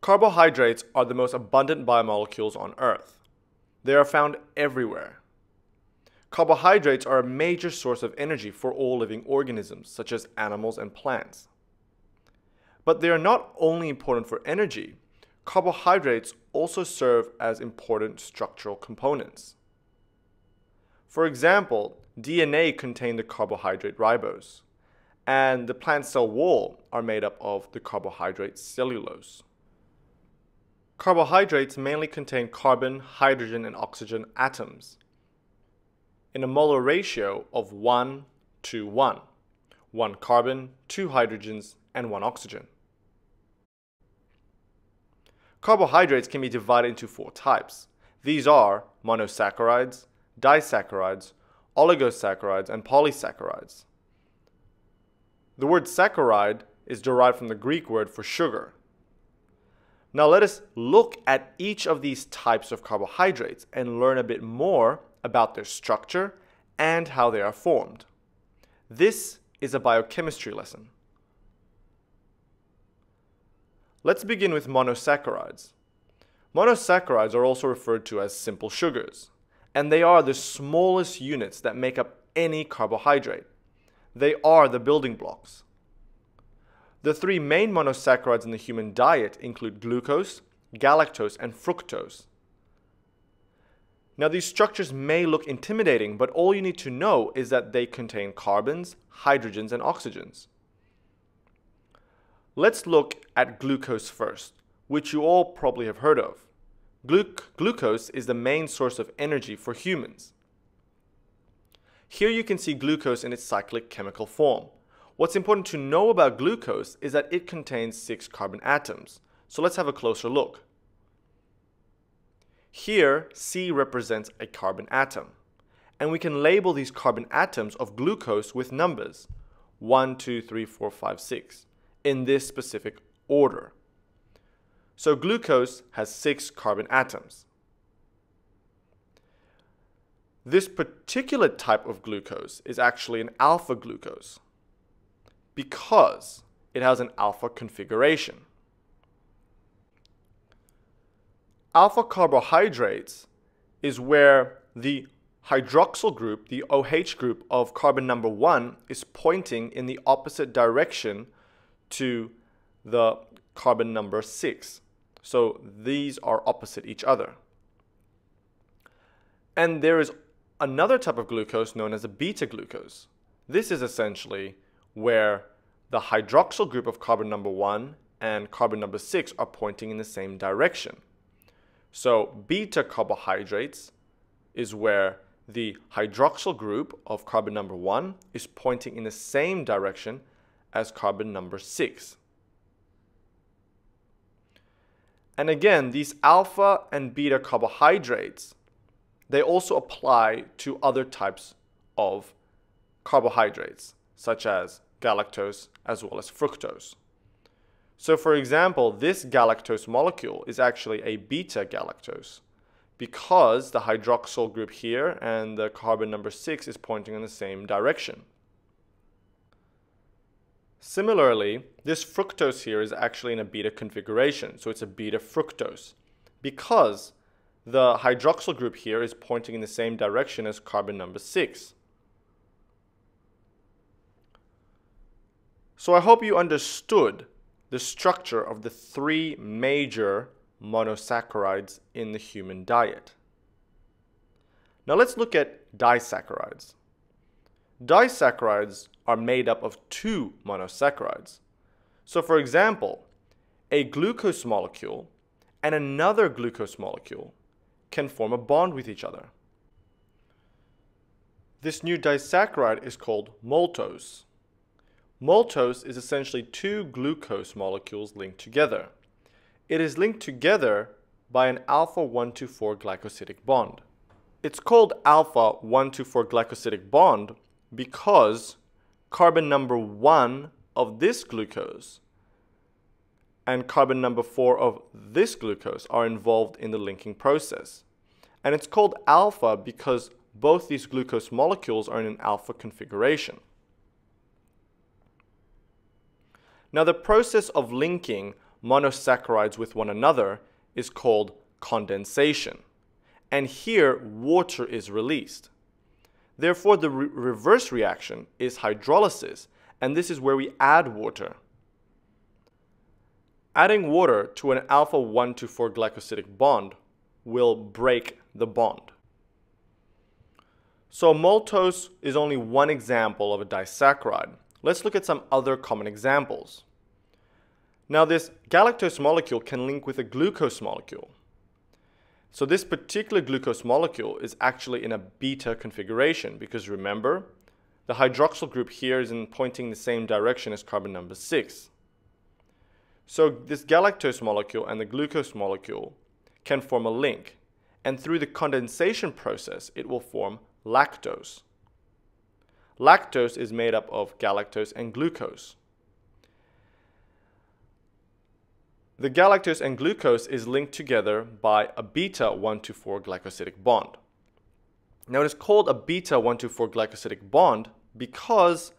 Carbohydrates are the most abundant biomolecules on Earth. They are found everywhere. Carbohydrates are a major source of energy for all living organisms, such as animals and plants. But they are not only important for energy, carbohydrates also serve as important structural components. For example, DNA contains the carbohydrate ribose, and the plant cell wall are made up of the carbohydrate cellulose. Carbohydrates mainly contain carbon, hydrogen, and oxygen atoms in a molar ratio of 1 to 1. 1 carbon, 2 hydrogens, and 1 oxygen. Carbohydrates can be divided into four types. These are monosaccharides, disaccharides, oligosaccharides, and polysaccharides. The word saccharide is derived from the Greek word for sugar. Now let us look at each of these types of carbohydrates and learn a bit more about their structure and how they are formed. This is a biochemistry lesson. Let's begin with monosaccharides. Monosaccharides are also referred to as simple sugars, and they are the smallest units that make up any carbohydrate. They are the building blocks. The three main monosaccharides in the human diet include glucose, galactose, and fructose. Now, these structures may look intimidating, but all you need to know is that they contain carbons, hydrogens, and oxygens. Let's look at glucose first, which you all probably have heard of. Gluc glucose is the main source of energy for humans. Here you can see glucose in its cyclic chemical form. What's important to know about glucose is that it contains six carbon atoms. So let's have a closer look. Here, C represents a carbon atom. And we can label these carbon atoms of glucose with numbers 1, 2, 3, 4, 5, 6 in this specific order. So glucose has six carbon atoms. This particular type of glucose is actually an alpha glucose because it has an alpha configuration. Alpha carbohydrates is where the hydroxyl group, the OH group of carbon number 1, is pointing in the opposite direction to the carbon number 6. So these are opposite each other. And there is another type of glucose known as a beta glucose. This is essentially where the hydroxyl group of carbon number 1 and carbon number 6 are pointing in the same direction. So beta carbohydrates is where the hydroxyl group of carbon number 1 is pointing in the same direction as carbon number 6. And again, these alpha and beta carbohydrates, they also apply to other types of carbohydrates, such as galactose as well as fructose. So for example, this galactose molecule is actually a beta galactose because the hydroxyl group here and the carbon number 6 is pointing in the same direction. Similarly, this fructose here is actually in a beta configuration, so it's a beta fructose because the hydroxyl group here is pointing in the same direction as carbon number 6. So I hope you understood the structure of the three major monosaccharides in the human diet. Now let's look at disaccharides. Disaccharides are made up of two monosaccharides. So for example, a glucose molecule and another glucose molecule can form a bond with each other. This new disaccharide is called maltose. Maltose is essentially two glucose molecules linked together. It is linked together by an alpha 1 to 4 glycosidic bond. It's called alpha 1 to 4 glycosidic bond because carbon number 1 of this glucose and carbon number 4 of this glucose are involved in the linking process. And it's called alpha because both these glucose molecules are in an alpha configuration. Now the process of linking monosaccharides with one another is called condensation. And here, water is released. Therefore, the re reverse reaction is hydrolysis, and this is where we add water. Adding water to an alpha 1 to 4 glycosidic bond will break the bond. So maltose is only one example of a disaccharide. Let's look at some other common examples. Now this galactose molecule can link with a glucose molecule. So this particular glucose molecule is actually in a beta configuration because remember, the hydroxyl group here is in pointing the same direction as carbon number 6. So this galactose molecule and the glucose molecule can form a link, and through the condensation process, it will form lactose. Lactose is made up of galactose and glucose. The galactose and glucose is linked together by a beta 1 to 4 glycosidic bond. Now it is called a beta 1 to 4 glycosidic bond because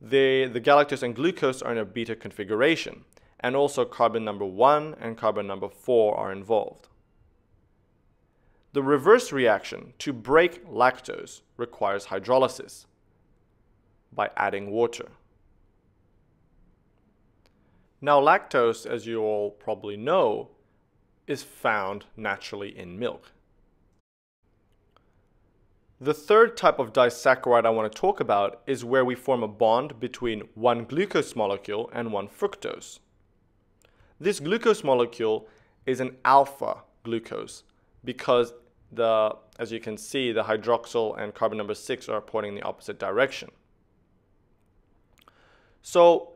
the, the galactose and glucose are in a beta configuration and also carbon number 1 and carbon number 4 are involved. The reverse reaction to break lactose requires hydrolysis by adding water. Now lactose, as you all probably know, is found naturally in milk. The third type of disaccharide I want to talk about is where we form a bond between one glucose molecule and one fructose. This glucose molecule is an alpha glucose because the, as you can see, the hydroxyl and carbon number 6 are pointing in the opposite direction. So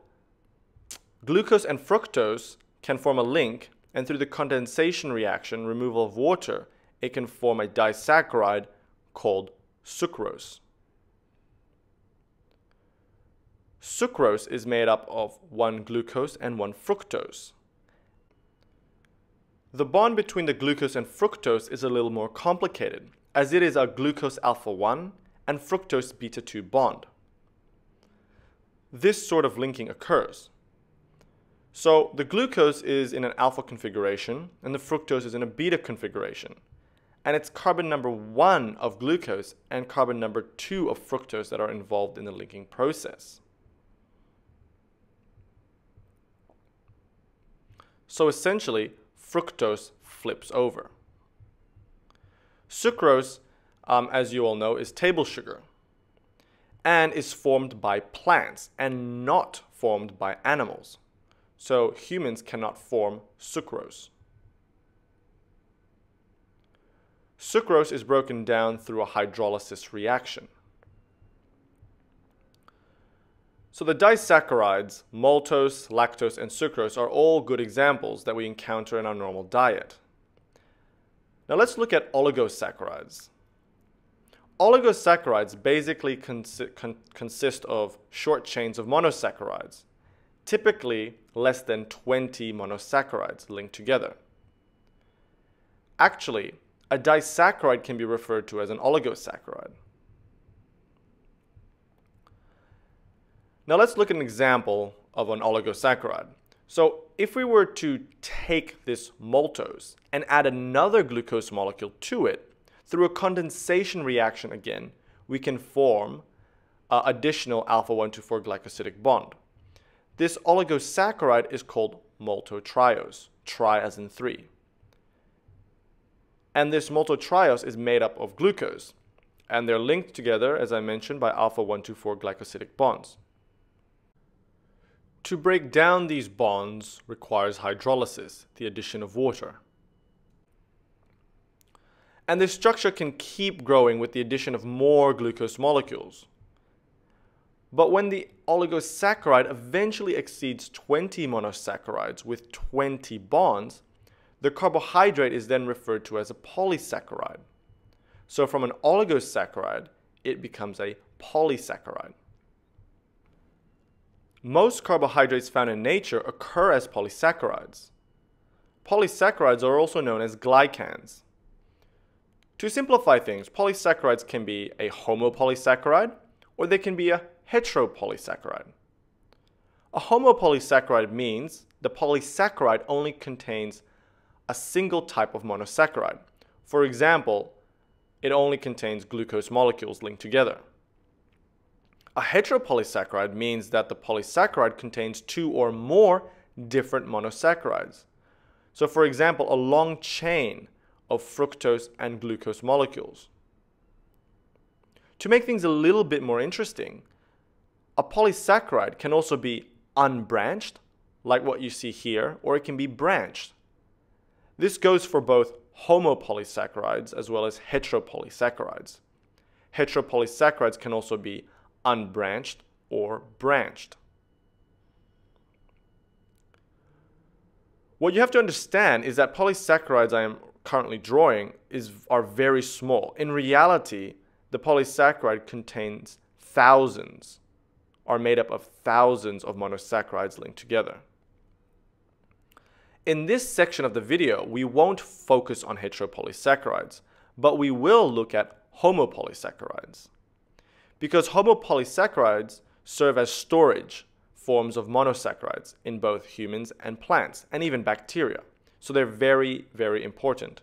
glucose and fructose can form a link and through the condensation reaction, removal of water, it can form a disaccharide called sucrose. Sucrose is made up of one glucose and one fructose. The bond between the glucose and fructose is a little more complicated, as it is a glucose alpha 1 and fructose beta 2 bond. This sort of linking occurs. So the glucose is in an alpha configuration and the fructose is in a beta configuration. And it's carbon number 1 of glucose and carbon number 2 of fructose that are involved in the linking process. So essentially, fructose flips over. Sucrose, um, as you all know, is table sugar and is formed by plants and not formed by animals. So humans cannot form sucrose. Sucrose is broken down through a hydrolysis reaction. So the disaccharides, maltose, lactose, and sucrose are all good examples that we encounter in our normal diet. Now let's look at oligosaccharides. Oligosaccharides basically consi con consist of short chains of monosaccharides, typically less than 20 monosaccharides linked together. Actually, a disaccharide can be referred to as an oligosaccharide. Now let's look at an example of an oligosaccharide. So if we were to take this maltose and add another glucose molecule to it, through a condensation reaction again, we can form uh, additional alpha-1,2,4 glycosidic bond. This oligosaccharide is called maltotriose, tri as in three. And this maltotriose is made up of glucose, and they're linked together, as I mentioned, by alpha-1,2,4 glycosidic bonds. To break down these bonds requires hydrolysis, the addition of water. And this structure can keep growing with the addition of more glucose molecules. But when the oligosaccharide eventually exceeds 20 monosaccharides with 20 bonds, the carbohydrate is then referred to as a polysaccharide. So from an oligosaccharide, it becomes a polysaccharide. Most carbohydrates found in nature occur as polysaccharides. Polysaccharides are also known as glycans. To simplify things, polysaccharides can be a homopolysaccharide or they can be a heteropolysaccharide. A homopolysaccharide means the polysaccharide only contains a single type of monosaccharide. For example, it only contains glucose molecules linked together. A heteropolysaccharide means that the polysaccharide contains two or more different monosaccharides. So for example, a long chain of fructose and glucose molecules. To make things a little bit more interesting, a polysaccharide can also be unbranched, like what you see here, or it can be branched. This goes for both homopolysaccharides as well as heteropolysaccharides. Heteropolysaccharides can also be unbranched or branched. What you have to understand is that polysaccharides I am currently drawing is, are very small. In reality, the polysaccharide contains thousands, are made up of thousands of monosaccharides linked together. In this section of the video, we won't focus on heteropolysaccharides, but we will look at homopolysaccharides. Because homopolysaccharides serve as storage forms of monosaccharides in both humans and plants, and even bacteria. So they're very, very important.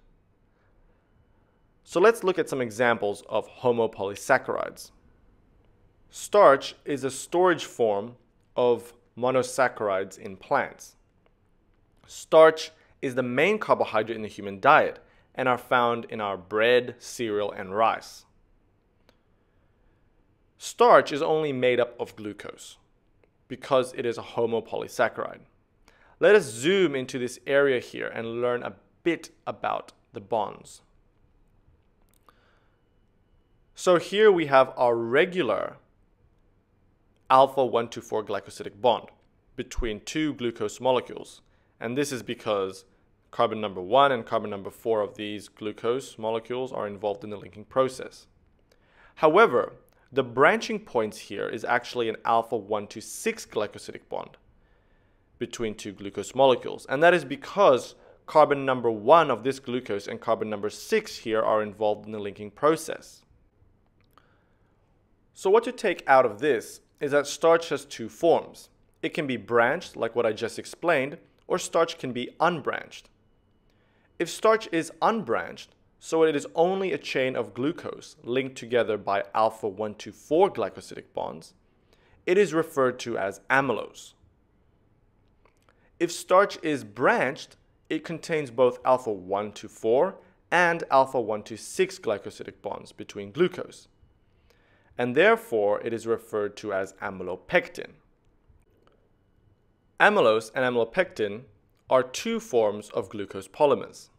So let's look at some examples of homopolysaccharides. Starch is a storage form of monosaccharides in plants. Starch is the main carbohydrate in the human diet and are found in our bread, cereal, and rice. Starch is only made up of glucose because it is a homopolysaccharide. Let us zoom into this area here and learn a bit about the bonds. So here we have our regular alpha 124 glycosidic bond between two glucose molecules. And this is because carbon number 1 and carbon number 4 of these glucose molecules are involved in the linking process. However, the branching points here is actually an alpha 1 to 6 glycosidic bond between two glucose molecules. And that is because carbon number 1 of this glucose and carbon number 6 here are involved in the linking process. So what to take out of this is that starch has two forms. It can be branched, like what I just explained, or starch can be unbranched. If starch is unbranched, so it is only a chain of glucose linked together by alpha 124 glycosidic bonds, it is referred to as amylose. If starch is branched, it contains both alpha 1 to 4 and alpha 1 to 6 glycosidic bonds between glucose, and therefore it is referred to as amylopectin. Amylose and amylopectin are two forms of glucose polymers.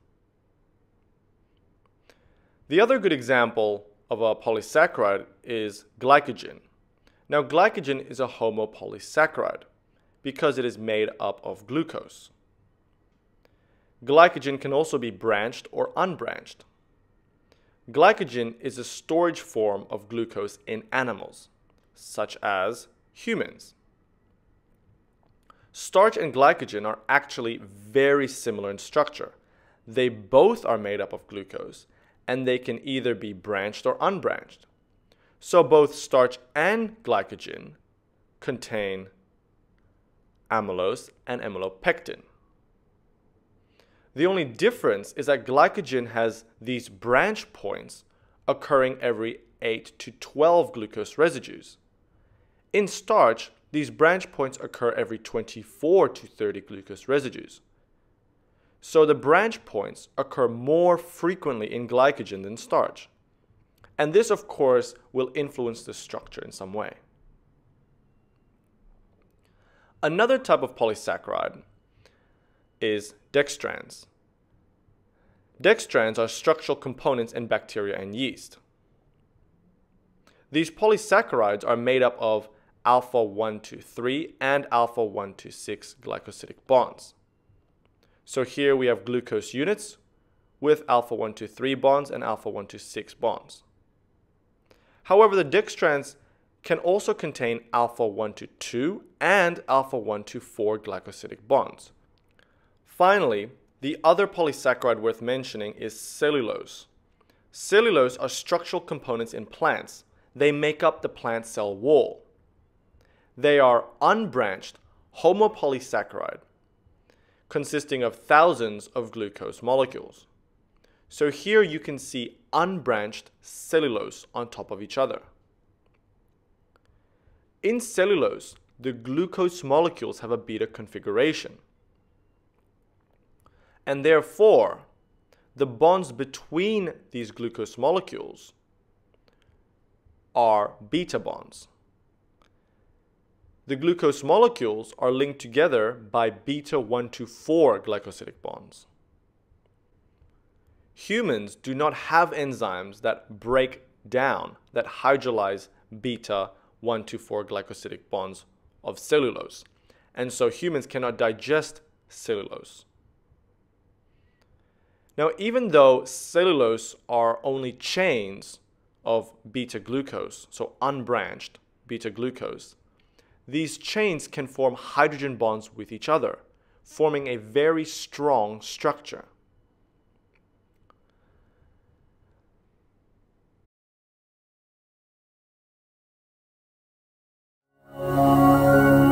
The other good example of a polysaccharide is glycogen. Now, glycogen is a homopolysaccharide because it is made up of glucose. Glycogen can also be branched or unbranched. Glycogen is a storage form of glucose in animals, such as humans. Starch and glycogen are actually very similar in structure. They both are made up of glucose, and they can either be branched or unbranched. So both starch and glycogen contain amylose and amylopectin. The only difference is that glycogen has these branch points occurring every 8 to 12 glucose residues. In starch, these branch points occur every 24 to 30 glucose residues. So the branch points occur more frequently in glycogen than starch. And this, of course, will influence the structure in some way. Another type of polysaccharide is dextrans. Dextrans are structural components in bacteria and yeast. These polysaccharides are made up of alpha 1 to 3 and alpha 1 to 6 glycosidic bonds. So here we have glucose units with alpha 1 to 3 bonds and alpha 1 to 6 bonds. However, the dextrans can also contain alpha 1 to 2 and alpha 1 to 4 glycosidic bonds. Finally, the other polysaccharide worth mentioning is cellulose. Cellulose are structural components in plants. They make up the plant cell wall. They are unbranched homopolysaccharide consisting of thousands of glucose molecules. So here you can see unbranched cellulose on top of each other. In cellulose, the glucose molecules have a beta configuration. And therefore, the bonds between these glucose molecules are beta bonds. The glucose molecules are linked together by beta 124 glycosidic bonds. Humans do not have enzymes that break down, that hydrolyze beta 124 glycosidic bonds of cellulose. And so humans cannot digest cellulose. Now, even though cellulose are only chains of beta glucose, so unbranched beta glucose, these chains can form hydrogen bonds with each other, forming a very strong structure. Música